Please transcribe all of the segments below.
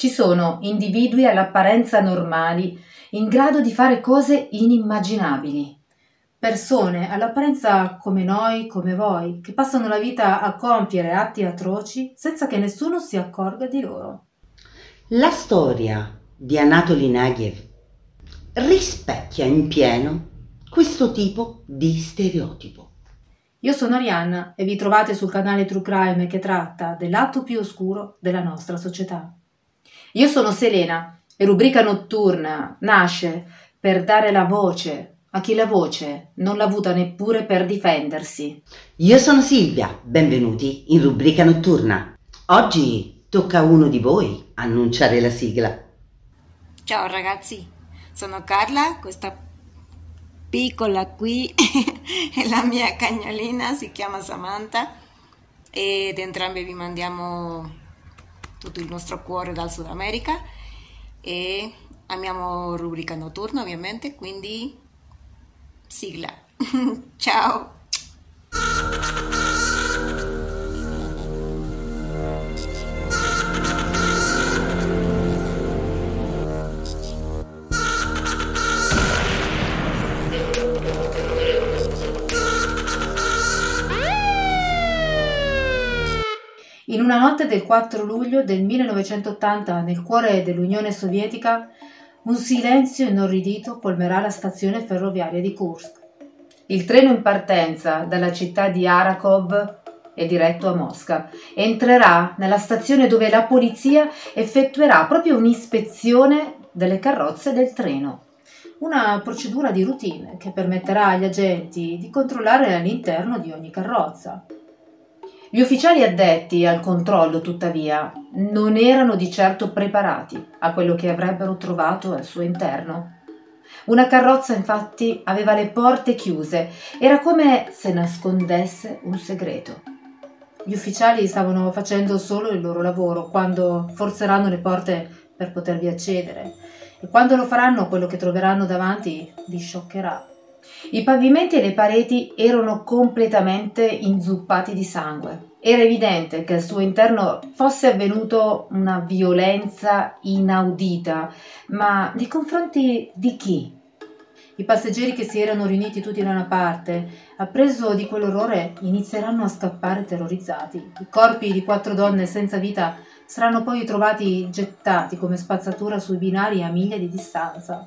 Ci sono individui all'apparenza normali, in grado di fare cose inimmaginabili. Persone all'apparenza come noi, come voi, che passano la vita a compiere atti atroci senza che nessuno si accorga di loro. La storia di Anatoly Nagiev rispecchia in pieno questo tipo di stereotipo. Io sono Arianna e vi trovate sul canale True Crime che tratta del lato più oscuro della nostra società. Io sono Selena e Rubrica Notturna nasce per dare la voce a chi la voce non l'ha avuta neppure per difendersi. Io sono Silvia, benvenuti in Rubrica Notturna. Oggi tocca a uno di voi annunciare la sigla. Ciao ragazzi, sono Carla, questa piccola qui è la mia cagnolina, si chiama Samantha ed entrambi vi mandiamo tutto il nostro cuore dal Sud America e amiamo rubrica notturna ovviamente, quindi sigla. Ciao! In una notte del 4 luglio del 1980, nel cuore dell'Unione Sovietica, un silenzio inorridito colmerà la stazione ferroviaria di Kursk. Il treno in partenza dalla città di Arakov è diretto a Mosca. Entrerà nella stazione dove la polizia effettuerà proprio un'ispezione delle carrozze del treno. Una procedura di routine che permetterà agli agenti di controllare l'interno di ogni carrozza. Gli ufficiali addetti al controllo, tuttavia, non erano di certo preparati a quello che avrebbero trovato al suo interno. Una carrozza, infatti, aveva le porte chiuse, era come se nascondesse un segreto. Gli ufficiali stavano facendo solo il loro lavoro quando forzeranno le porte per potervi accedere e quando lo faranno quello che troveranno davanti li scioccherà. I pavimenti e le pareti erano completamente inzuppati di sangue. Era evidente che al suo interno fosse avvenuto una violenza inaudita, ma nei confronti di chi? I passeggeri che si erano riuniti tutti da una parte, appreso di quell'orrore, inizieranno a scappare terrorizzati. I corpi di quattro donne senza vita saranno poi trovati gettati come spazzatura sui binari a miglia di distanza.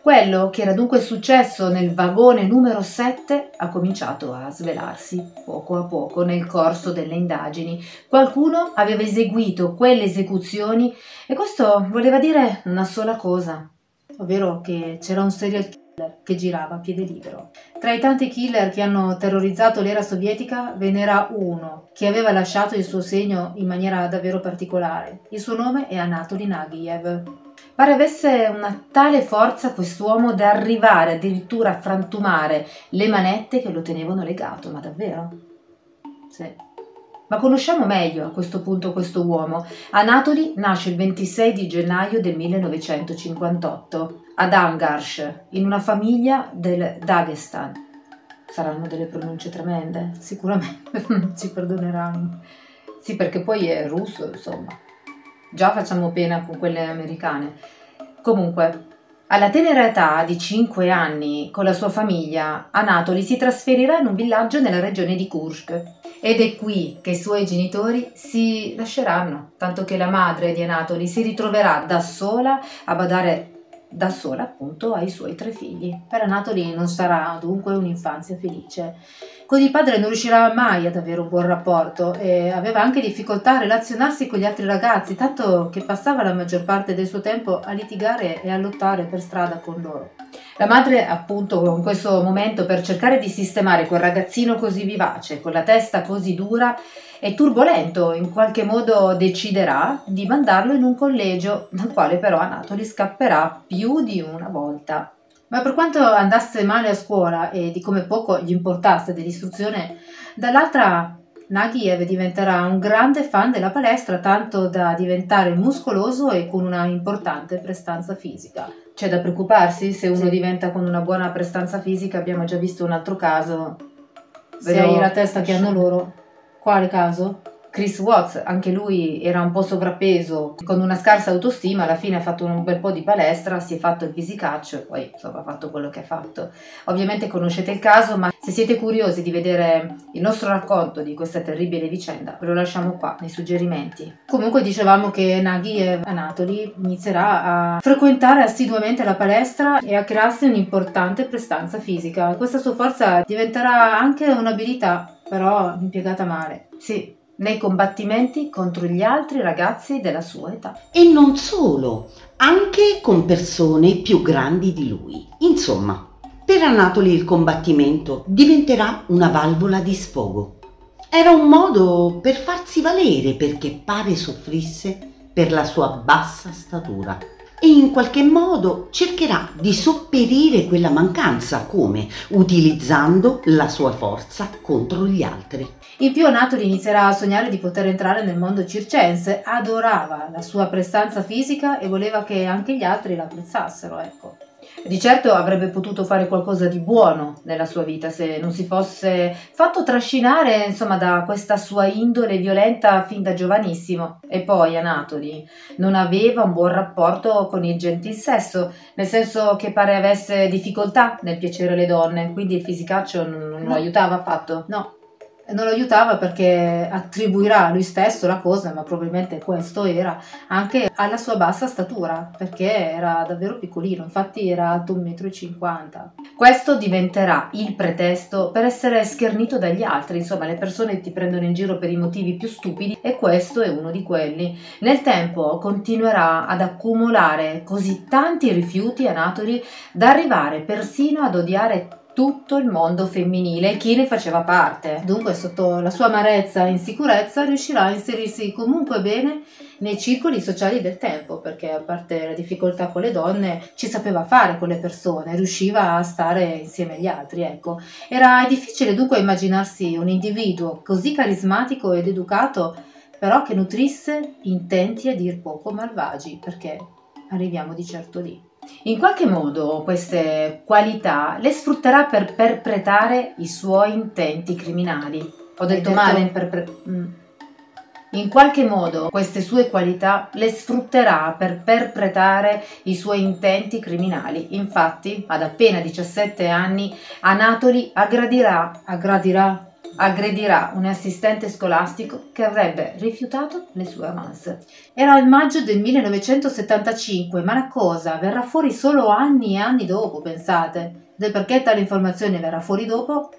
Quello che era dunque successo nel vagone numero 7 ha cominciato a svelarsi poco a poco nel corso delle indagini. Qualcuno aveva eseguito quelle esecuzioni e questo voleva dire una sola cosa, ovvero che c'era un serial killer che girava a piede libero. Tra i tanti killer che hanno terrorizzato l'era sovietica ve n'era uno che aveva lasciato il suo segno in maniera davvero particolare. Il suo nome è Anatoly Nagiev. Pare avesse una tale forza quest'uomo da arrivare addirittura a frantumare le manette che lo tenevano legato, ma davvero? Sì. Ma conosciamo meglio a questo punto questo uomo. Anatoly nasce il 26 di gennaio del 1958 ad Angarsh, in una famiglia del Dagestan. Saranno delle pronunce tremende, sicuramente ci perdoneranno. Sì, perché poi è russo, insomma. Già facciamo pena con quelle americane. Comunque, alla tenera età di 5 anni, con la sua famiglia, Anatoli si trasferirà in un villaggio nella regione di Kursk. Ed è qui che i suoi genitori si lasceranno, tanto che la madre di Anatoli si ritroverà da sola a badare da sola appunto ai suoi tre figli. Per Anatoli non sarà dunque un'infanzia felice. Con il padre non riuscirà mai ad avere un buon rapporto e aveva anche difficoltà a relazionarsi con gli altri ragazzi, tanto che passava la maggior parte del suo tempo a litigare e a lottare per strada con loro. La madre, appunto, in questo momento, per cercare di sistemare quel ragazzino così vivace, con la testa così dura e turbolento, in qualche modo deciderà di mandarlo in un collegio, dal quale però Anatoli scapperà più di una volta. Ma per quanto andasse male a scuola e di come poco gli importasse dell'istruzione, dall'altra Nagiev diventerà un grande fan della palestra, tanto da diventare muscoloso e con una importante prestanza fisica. C'è da preoccuparsi se uno sì. diventa con una buona prestanza fisica, abbiamo già visto un altro caso. Se hai la testa che hanno loro. Quale caso? Chris Watts, anche lui era un po' sovrappeso, con una scarsa autostima, alla fine ha fatto un bel po' di palestra, si è fatto il fisicaccio e poi insomma ha fatto quello che ha fatto. Ovviamente conoscete il caso, ma se siete curiosi di vedere il nostro racconto di questa terribile vicenda, ve lo lasciamo qua nei suggerimenti. Comunque dicevamo che Naghi Anatoli inizierà a frequentare assiduamente la palestra e a crearsi un'importante prestanza fisica. Questa sua forza diventerà anche un'abilità, però impiegata male. Sì, nei combattimenti contro gli altri ragazzi della sua età. E non solo, anche con persone più grandi di lui. Insomma, per Anatoli il combattimento diventerà una valvola di sfogo. Era un modo per farsi valere perché pare soffrisse per la sua bassa statura e in qualche modo cercherà di sopperire quella mancanza come utilizzando la sua forza contro gli altri. In più Anatoli inizierà a sognare di poter entrare nel mondo circense, adorava la sua prestanza fisica e voleva che anche gli altri la apprezzassero, ecco. Di certo avrebbe potuto fare qualcosa di buono nella sua vita se non si fosse fatto trascinare insomma, da questa sua indole violenta fin da giovanissimo. E poi Anatoli non aveva un buon rapporto con il gentil sesso, nel senso che pare avesse difficoltà nel piacere le donne, quindi il fisicaccio non, non lo aiutava affatto. No, non lo aiutava perché attribuirà lui stesso la cosa, ma probabilmente questo era anche alla sua bassa statura, perché era davvero piccolino, infatti era alto 1,50 m. Questo diventerà il pretesto per essere schernito dagli altri, insomma le persone ti prendono in giro per i motivi più stupidi e questo è uno di quelli. Nel tempo continuerà ad accumulare così tanti rifiuti anatoli da arrivare persino ad odiare tutto il mondo femminile e chi ne faceva parte. Dunque, sotto la sua amarezza e insicurezza, riuscirà a inserirsi comunque bene nei circoli sociali del tempo, perché a parte la difficoltà con le donne, ci sapeva fare con le persone, riusciva a stare insieme agli altri, ecco. Era difficile dunque immaginarsi un individuo così carismatico ed educato, però che nutrisse intenti a dir poco malvagi, perché arriviamo di certo lì. In qualche modo queste qualità le sfrutterà per perpetrare i suoi intenti criminali. Ho detto, detto... male? Perpre... Mm. In qualche modo queste sue qualità le sfrutterà per perpetrare i suoi intenti criminali. Infatti, ad appena 17 anni, Anatoli aggradirà, aggradirà aggredirà un assistente scolastico che avrebbe rifiutato le sue avance. Era il maggio del 1975, ma la cosa verrà fuori solo anni e anni dopo, pensate. Del perché tale informazione verrà fuori dopo?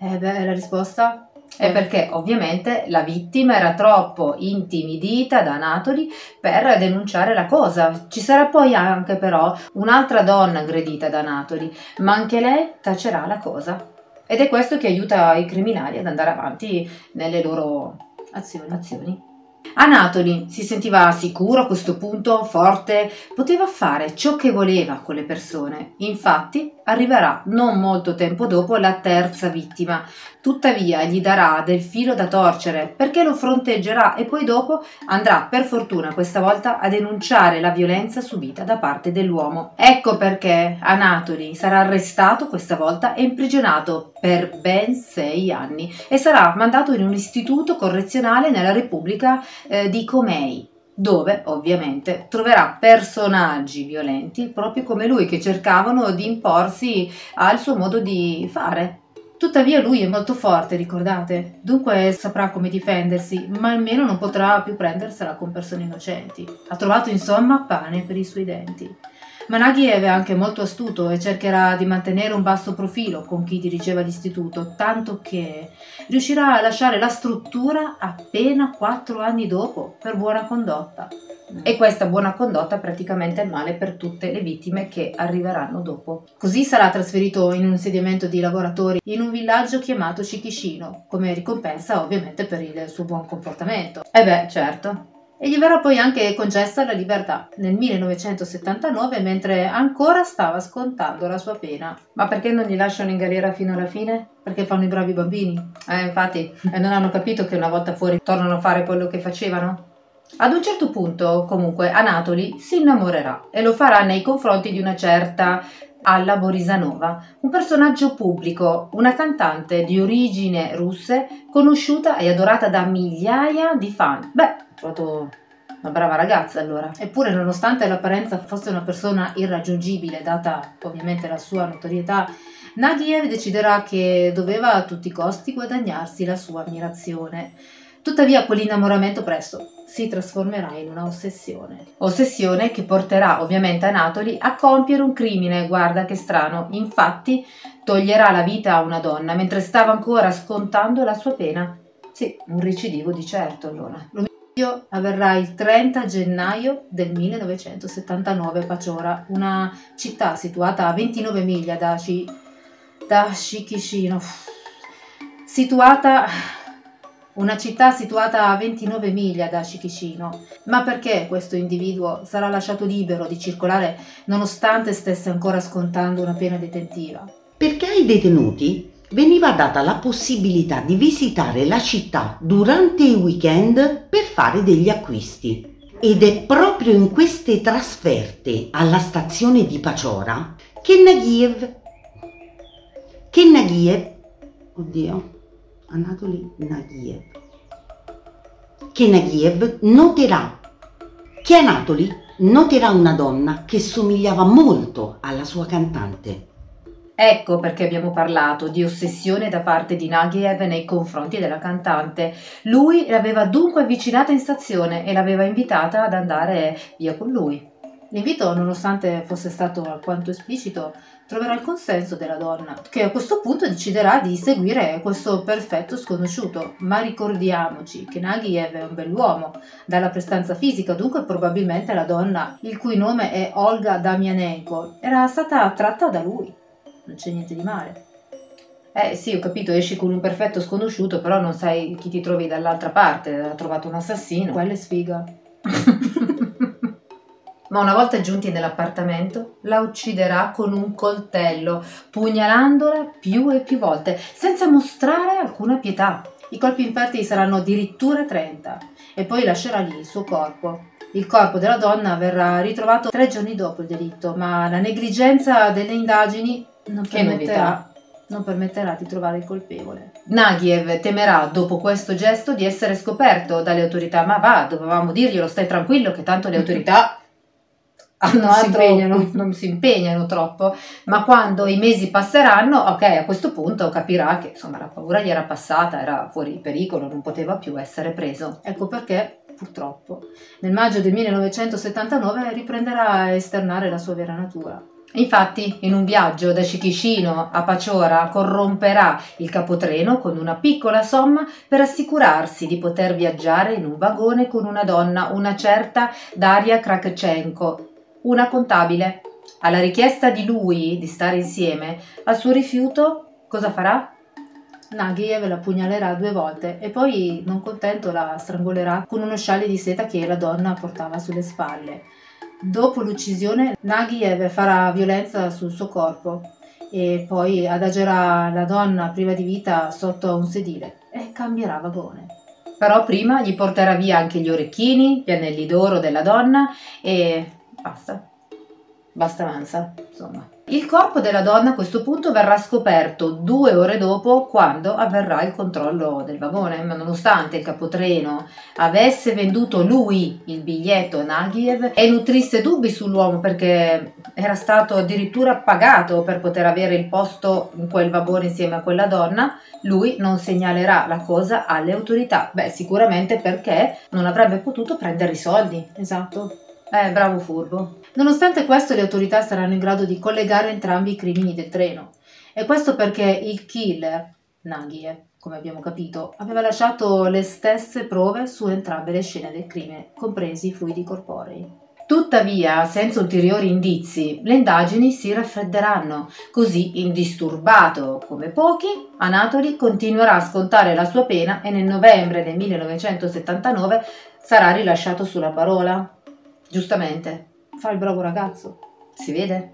Eh beh, la risposta è perché ovviamente la vittima era troppo intimidita da Anatoli per denunciare la cosa. Ci sarà poi anche però un'altra donna aggredita da Anatoli, ma anche lei tacerà la cosa. Ed è questo che aiuta i criminali ad andare avanti nelle loro azioni. azioni. Anatoli si sentiva sicuro a questo punto, forte, poteva fare ciò che voleva con le persone. Infatti arriverà non molto tempo dopo la terza vittima. Tuttavia gli darà del filo da torcere perché lo fronteggerà e poi dopo andrà per fortuna questa volta a denunciare la violenza subita da parte dell'uomo. Ecco perché Anatoli sarà arrestato questa volta e imprigionato per ben sei anni e sarà mandato in un istituto correzionale nella Repubblica eh, di Comei dove ovviamente troverà personaggi violenti proprio come lui che cercavano di imporsi al suo modo di fare. Tuttavia lui è molto forte, ricordate, dunque saprà come difendersi, ma almeno non potrà più prendersela con persone innocenti. Ha trovato insomma pane per i suoi denti. Managhi è anche molto astuto e cercherà di mantenere un basso profilo con chi dirigeva l'istituto, tanto che riuscirà a lasciare la struttura appena quattro anni dopo per buona condotta. E questa buona condotta praticamente è male per tutte le vittime che arriveranno dopo. Così sarà trasferito in un insediamento di lavoratori in un villaggio chiamato Shikishino, come ricompensa ovviamente per il suo buon comportamento. E beh, certo, e gli verrà poi anche concessa la libertà nel 1979 mentre ancora stava scontando la sua pena. Ma perché non li lasciano in galera fino alla fine? Perché fanno i bravi bambini? Eh, infatti, e non hanno capito che una volta fuori tornano a fare quello che facevano? Ad un certo punto, comunque, Anatoli si innamorerà e lo farà nei confronti di una certa Alla Borisanova, un personaggio pubblico, una cantante di origine russe, conosciuta e adorata da migliaia di fan. Beh, trovato una brava ragazza allora. Eppure, nonostante l'apparenza fosse una persona irraggiungibile, data ovviamente la sua notorietà, Nagiev deciderà che doveva a tutti i costi guadagnarsi la sua ammirazione. Tuttavia quell'innamoramento presto si trasformerà in una ossessione. Ossessione che porterà ovviamente Anatoli a compiere un crimine, guarda che strano, infatti toglierà la vita a una donna mentre stava ancora scontando la sua pena. Sì, un recidivo di certo allora. L'omicidio avverrà il 30 gennaio del 1979 a Paciora, una città situata a 29 miglia da, C- da Shikishino. Situata una città situata a 29 miglia da Shikishino. Ma perché questo individuo sarà lasciato libero di circolare nonostante stesse ancora scontando una pena detentiva? Perché ai detenuti veniva data la possibilità di visitare la città durante i weekend per fare degli acquisti. Ed è proprio in queste trasferte alla stazione di Paciora che Nagiev che Nagiev oddio Anatoly Nagiev che Nagiev noterà che Anatoly noterà una donna che somigliava molto alla sua cantante. Ecco perché abbiamo parlato di ossessione da parte di Nagiev nei confronti della cantante. Lui l'aveva dunque avvicinata in stazione e l'aveva invitata ad andare via con lui. L'invito, nonostante fosse stato alquanto esplicito, troverà il consenso della donna, che a questo punto deciderà di seguire questo perfetto sconosciuto. Ma ricordiamoci che Nagiev è un bell'uomo, dalla prestanza fisica, dunque probabilmente la donna, il cui nome è Olga Damianenko, era stata attratta da lui. Non c'è niente di male. Eh sì, ho capito, esci con un perfetto sconosciuto, però non sai chi ti trovi dall'altra parte, ha trovato un assassino. Quella è sfiga. ma una volta giunti nell'appartamento la ucciderà con un coltello, pugnalandola più e più volte, senza mostrare alcuna pietà. I colpi inferti saranno addirittura 30 e poi lascerà lì il suo corpo. Il corpo della donna verrà ritrovato tre giorni dopo il delitto, ma la negligenza delle indagini non permetterà, non permetterà di trovare il colpevole. Nagiev temerà dopo questo gesto di essere scoperto dalle autorità, ma va, dovevamo dirglielo, stai tranquillo che tanto le autorità hanno non, si impegnano. non si impegnano troppo, ma quando i mesi passeranno, ok, a questo punto capirà che insomma la paura gli era passata, era fuori pericolo, non poteva più essere preso. Ecco perché, purtroppo, nel maggio del 1979 riprenderà a esternare la sua vera natura. Infatti, in un viaggio da Shikishino a Paciora corromperà il capotreno con una piccola somma per assicurarsi di poter viaggiare in un vagone con una donna, una certa Daria Krakchenko, una contabile. Alla richiesta di lui di stare insieme, al suo rifiuto, cosa farà? Nagiev la pugnalerà due volte e poi, non contento, la strangolerà con uno scialle di seta che la donna portava sulle spalle. Dopo l'uccisione, Nagiev farà violenza sul suo corpo e poi adagerà la donna priva di vita sotto un sedile e cambierà vagone. Però prima gli porterà via anche gli orecchini, gli anelli d'oro della donna e basta, basta avanza, insomma. Il corpo della donna a questo punto verrà scoperto due ore dopo quando avverrà il controllo del vagone, ma nonostante il capotreno avesse venduto lui il biglietto a Nagiev e nutrisse dubbi sull'uomo perché era stato addirittura pagato per poter avere il posto in quel vagone insieme a quella donna, lui non segnalerà la cosa alle autorità. Beh, sicuramente perché non avrebbe potuto prendere i soldi. Esatto. Eh, bravo furbo. Nonostante questo, le autorità saranno in grado di collegare entrambi i crimini del treno. E questo perché il killer, Naghie, come abbiamo capito, aveva lasciato le stesse prove su entrambe le scene del crimine, compresi i fluidi corporei. Tuttavia, senza ulteriori indizi, le indagini si raffredderanno. Così, indisturbato come pochi, Anatoli continuerà a scontare la sua pena e nel novembre del 1979 sarà rilasciato sulla parola. Giustamente, fa il bravo ragazzo. Si vede?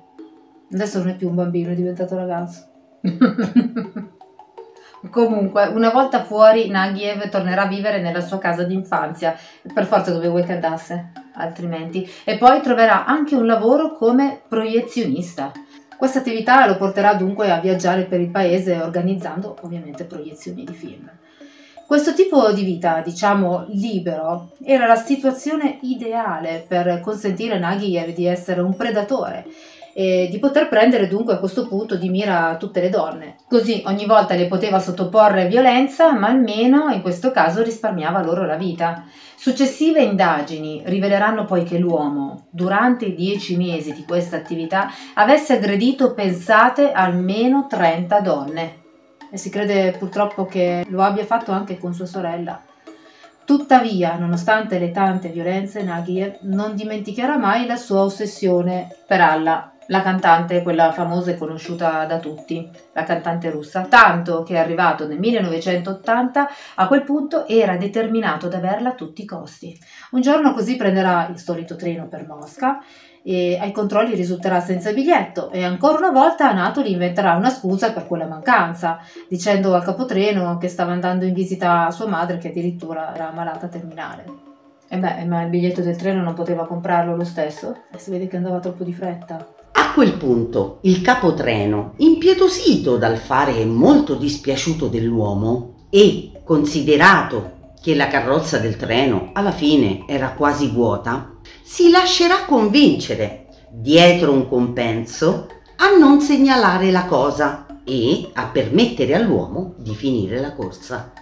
Adesso non è più un bambino, è diventato ragazzo. Comunque, una volta fuori, Nagiev tornerà a vivere nella sua casa d'infanzia. Per forza dove vuoi che andasse, altrimenti. E poi troverà anche un lavoro come proiezionista. Questa attività lo porterà dunque a viaggiare per il paese organizzando ovviamente proiezioni di film. Questo tipo di vita, diciamo libero, era la situazione ideale per consentire a Nagiev di essere un predatore e di poter prendere dunque a questo punto di mira tutte le donne. Così ogni volta le poteva sottoporre violenza, ma almeno in questo caso risparmiava loro la vita. Successive indagini riveleranno poi che l'uomo, durante i dieci mesi di questa attività, avesse aggredito, pensate, almeno 30 donne. E si crede purtroppo che lo abbia fatto anche con sua sorella. Tuttavia, nonostante le tante violenze, Nagiev non dimenticherà mai la sua ossessione per Allah la cantante, quella famosa e conosciuta da tutti, la cantante russa, tanto che è arrivato nel 1980, a quel punto era determinato ad averla a tutti i costi. Un giorno così prenderà il solito treno per Mosca e ai controlli risulterà senza biglietto e ancora una volta Anatoli inventerà una scusa per quella mancanza, dicendo al capotreno che stava andando in visita a sua madre che addirittura era malata terminale. E beh, ma il biglietto del treno non poteva comprarlo lo stesso? E si vede che andava troppo di fretta. A quel punto il capotreno, impietosito dal fare molto dispiaciuto dell'uomo e considerato che la carrozza del treno alla fine era quasi vuota, si lascerà convincere, dietro un compenso, a non segnalare la cosa e a permettere all'uomo di finire la corsa.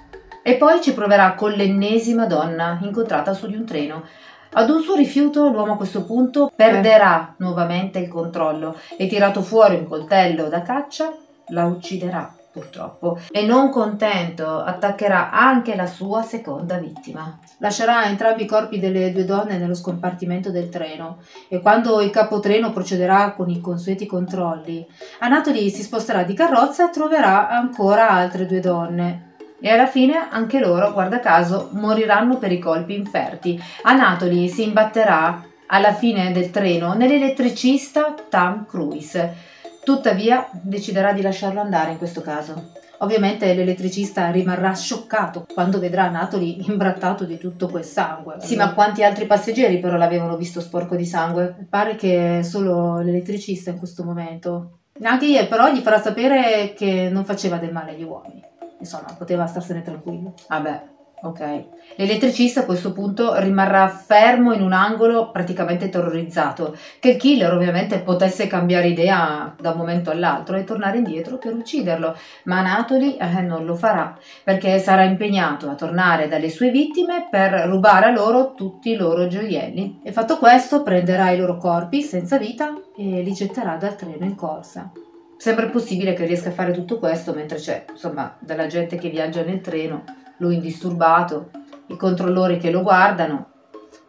E poi ci proverà con l'ennesima donna incontrata su di un treno, ad un suo rifiuto l'uomo a questo punto perderà nuovamente il controllo e tirato fuori un coltello da caccia la ucciderà purtroppo e non contento attaccherà anche la sua seconda vittima. Lascerà entrambi i corpi delle due donne nello scompartimento del treno e quando il capotreno procederà con i consueti controlli, Anatoli si sposterà di carrozza e troverà ancora altre due donne e alla fine anche loro, guarda caso, moriranno per i colpi inferti. Anatoli si imbatterà alla fine del treno nell'elettricista Tam Cruise. Tuttavia deciderà di lasciarlo andare in questo caso. Ovviamente l'elettricista rimarrà scioccato quando vedrà Anatoli imbrattato di tutto quel sangue. Sì, ma quanti altri passeggeri però l'avevano visto sporco di sangue? Pare che solo l'elettricista in questo momento. Anche io però gli farà sapere che non faceva del male agli uomini insomma poteva starsene tranquillo. Vabbè, ok. L'elettricista a questo punto rimarrà fermo in un angolo praticamente terrorizzato, che il killer ovviamente potesse cambiare idea da un momento all'altro e tornare indietro per ucciderlo, ma Anatoli eh, non lo farà, perché sarà impegnato a tornare dalle sue vittime per rubare a loro tutti i loro gioielli. E fatto questo prenderà i loro corpi senza vita e li getterà dal treno in corsa. Sembra possibile che riesca a fare tutto questo mentre c'è, insomma, della gente che viaggia nel treno, lui indisturbato, i controllori che lo guardano.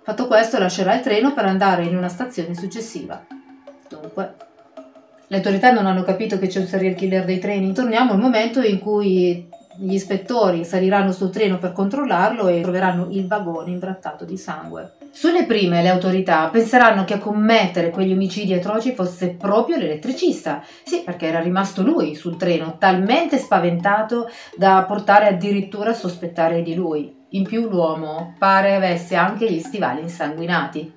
Fatto questo lascerà il treno per andare in una stazione successiva. Dunque, le autorità non hanno capito che c'è un serial killer dei treni. Torniamo al momento in cui gli ispettori saliranno sul treno per controllarlo e troveranno il vagone imbrattato di sangue. Sulle prime le autorità penseranno che a commettere quegli omicidi atroci fosse proprio l'elettricista. Sì, perché era rimasto lui sul treno, talmente spaventato da portare addirittura a sospettare di lui. In più l'uomo pare avesse anche gli stivali insanguinati.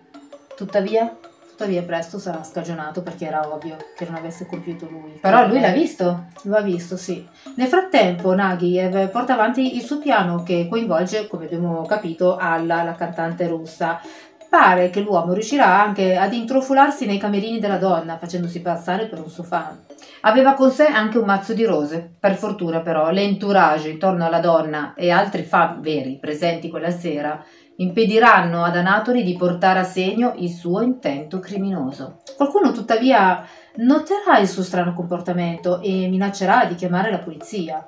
Tuttavia, Tuttavia presto sarà scagionato perché era ovvio che non avesse compiuto lui. Però lui l'ha visto, lo ha visto, sì. Nel frattempo Nagiev porta avanti il suo piano che coinvolge, come abbiamo capito, Alla, la cantante russa. Pare che l'uomo riuscirà anche ad intrufolarsi nei camerini della donna, facendosi passare per un suo fan. Aveva con sé anche un mazzo di rose. Per fortuna, però, l'entourage intorno alla donna e altri fan veri presenti quella sera impediranno ad Anatoli di portare a segno il suo intento criminoso. Qualcuno tuttavia noterà il suo strano comportamento e minaccerà di chiamare la polizia.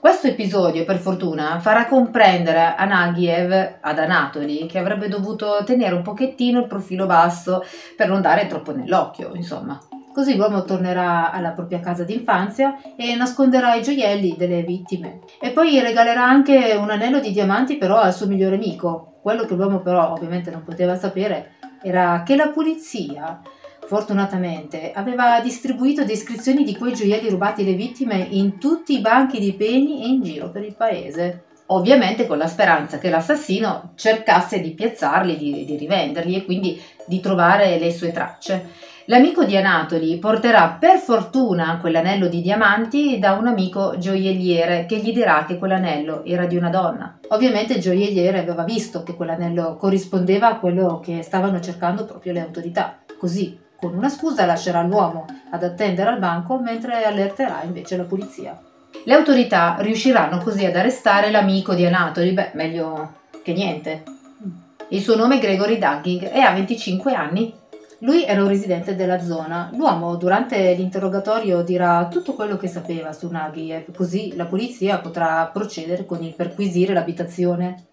Questo episodio, per fortuna, farà comprendere a Nagiev, ad Anatoli, che avrebbe dovuto tenere un pochettino il profilo basso per non dare troppo nell'occhio, insomma. Così l'uomo tornerà alla propria casa d'infanzia e nasconderà i gioielli delle vittime. E poi regalerà anche un anello di diamanti però al suo migliore amico. Quello che l'uomo però ovviamente non poteva sapere era che la polizia, fortunatamente, aveva distribuito descrizioni di quei gioielli rubati alle vittime in tutti i banchi di peni e in giro per il paese. Ovviamente con la speranza che l'assassino cercasse di piazzarli, di, di rivenderli e quindi di trovare le sue tracce. L'amico di Anatoli porterà per fortuna quell'anello di diamanti da un amico gioielliere che gli dirà che quell'anello era di una donna. Ovviamente il gioielliere aveva visto che quell'anello corrispondeva a quello che stavano cercando proprio le autorità. Così, con una scusa, lascerà l'uomo ad attendere al banco mentre allerterà invece la polizia. Le autorità riusciranno così ad arrestare l'amico di Anatoli, beh, meglio che niente. Il suo nome è Gregory Dugging e ha 25 anni lui era un residente della zona. L'uomo durante l'interrogatorio dirà tutto quello che sapeva su Nagiev, così la polizia potrà procedere con il perquisire l'abitazione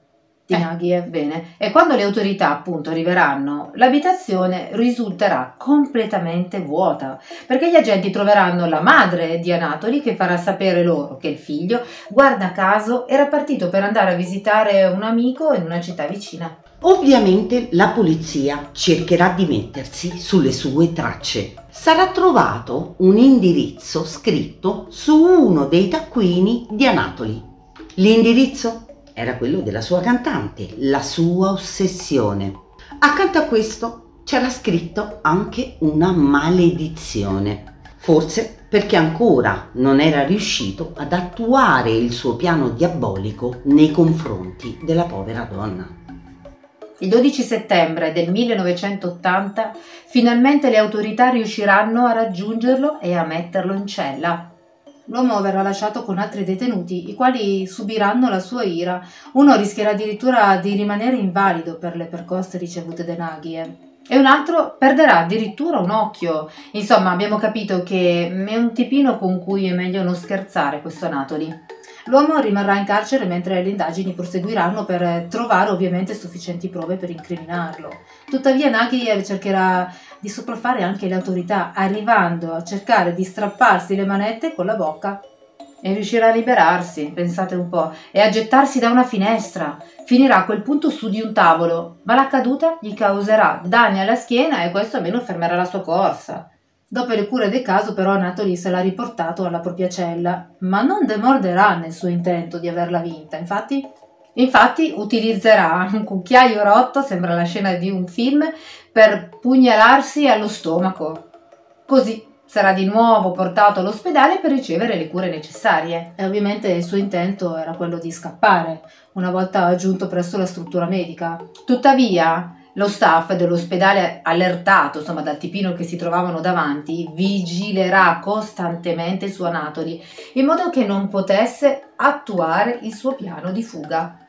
di eh. Nagiev. Bene. E quando le autorità appunto arriveranno, l'abitazione risulterà completamente vuota, perché gli agenti troveranno la madre di Anatoli che farà sapere loro che il figlio, guarda caso, era partito per andare a visitare un amico in una città vicina. Ovviamente la polizia cercherà di mettersi sulle sue tracce. Sarà trovato un indirizzo scritto su uno dei taccuini di Anatoli. L'indirizzo era quello della sua cantante, la sua ossessione. Accanto a questo c'era scritto anche una maledizione. Forse perché ancora non era riuscito ad attuare il suo piano diabolico nei confronti della povera donna. Il 12 settembre del 1980 finalmente le autorità riusciranno a raggiungerlo e a metterlo in cella. L'uomo verrà lasciato con altri detenuti, i quali subiranno la sua ira. Uno rischierà addirittura di rimanere invalido per le percosse ricevute da Naghie. E un altro perderà addirittura un occhio. Insomma, abbiamo capito che è un tipino con cui è meglio non scherzare questo Anatoli. L'uomo rimarrà in carcere mentre le indagini proseguiranno per trovare ovviamente sufficienti prove per incriminarlo. Tuttavia Naghi cercherà di sopraffare anche le autorità, arrivando a cercare di strapparsi le manette con la bocca. E riuscirà a liberarsi, pensate un po', e a gettarsi da una finestra. Finirà a quel punto su di un tavolo, ma la caduta gli causerà danni alla schiena e questo almeno fermerà la sua corsa. Dopo le cure del caso, però, Natalie se l'ha riportato alla propria cella, ma non demorderà nel suo intento di averla vinta. Infatti, infatti utilizzerà un cucchiaio rotto, sembra la scena di un film, per pugnalarsi allo stomaco. Così sarà di nuovo portato all'ospedale per ricevere le cure necessarie. E ovviamente il suo intento era quello di scappare, una volta giunto presso la struttura medica. Tuttavia, lo staff dell'ospedale, allertato insomma, dal tipino che si trovavano davanti, vigilerà costantemente su Anatoli in modo che non potesse attuare il suo piano di fuga.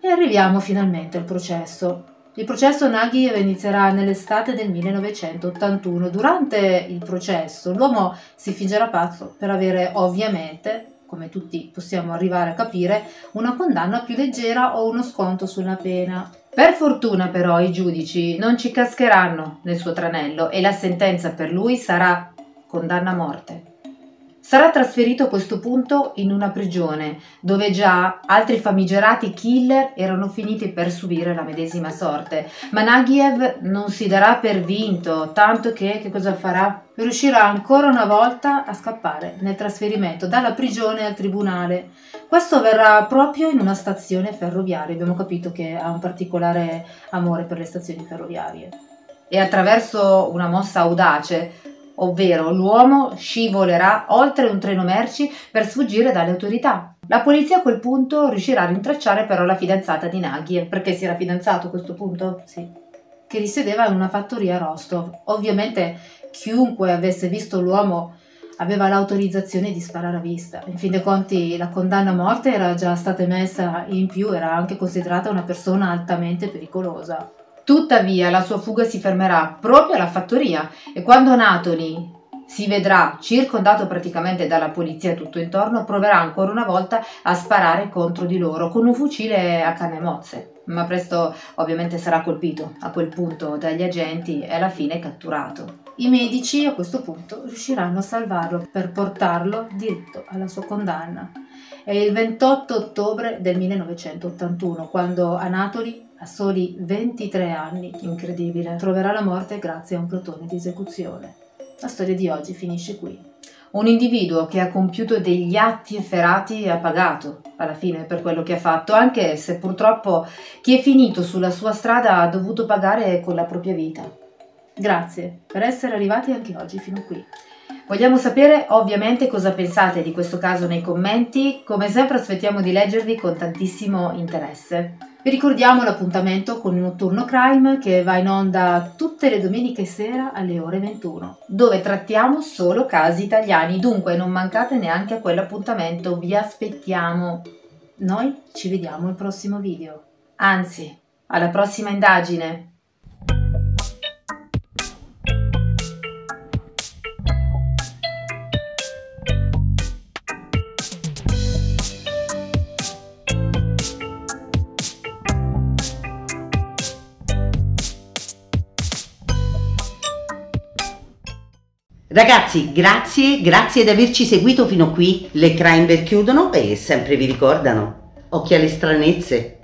E arriviamo finalmente al processo. Il processo Naghi inizierà nell'estate del 1981. Durante il processo l'uomo si fingerà pazzo per avere ovviamente come tutti possiamo arrivare a capire, una condanna più leggera o uno sconto sulla pena. Per fortuna però i giudici non ci cascheranno nel suo tranello e la sentenza per lui sarà condanna a morte. Sarà trasferito a questo punto in una prigione dove già altri famigerati killer erano finiti per subire la medesima sorte. Ma Nagiev non si darà per vinto, tanto che che cosa farà? Riuscirà ancora una volta a scappare nel trasferimento dalla prigione al tribunale. Questo avverrà proprio in una stazione ferroviaria. Abbiamo capito che ha un particolare amore per le stazioni ferroviarie. E attraverso una mossa audace ovvero l'uomo scivolerà oltre un treno merci per sfuggire dalle autorità. La polizia a quel punto riuscirà a rintracciare però la fidanzata di Naghi, perché si era fidanzato a questo punto? Sì. Che risiedeva in una fattoria a Rostov. Ovviamente chiunque avesse visto l'uomo aveva l'autorizzazione di sparare a vista. In fin dei conti la condanna a morte era già stata emessa in più era anche considerata una persona altamente pericolosa. Tuttavia la sua fuga si fermerà proprio alla fattoria e quando Anatoli si vedrà circondato praticamente dalla polizia tutto intorno, proverà ancora una volta a sparare contro di loro con un fucile a canne mozze. Ma presto ovviamente sarà colpito a quel punto dagli agenti e alla fine catturato. I medici a questo punto riusciranno a salvarlo per portarlo diritto alla sua condanna. È il 28 ottobre del 1981 quando Anatoli a soli 23 anni, incredibile, troverà la morte grazie a un plotone di esecuzione. La storia di oggi finisce qui. Un individuo che ha compiuto degli atti efferati ha pagato alla fine per quello che ha fatto, anche se purtroppo chi è finito sulla sua strada ha dovuto pagare con la propria vita. Grazie per essere arrivati anche oggi fino qui. Vogliamo sapere ovviamente cosa pensate di questo caso nei commenti, come sempre aspettiamo di leggervi con tantissimo interesse. Vi ricordiamo l'appuntamento con il Notturno Crime che va in onda tutte le domeniche sera alle ore 21, dove trattiamo solo casi italiani, dunque non mancate neanche a quell'appuntamento, vi aspettiamo. Noi ci vediamo al prossimo video. Anzi, alla prossima indagine. Ragazzi, grazie, grazie di averci seguito fino qui. Le Crime chiudono e sempre vi ricordano, occhi alle stranezze.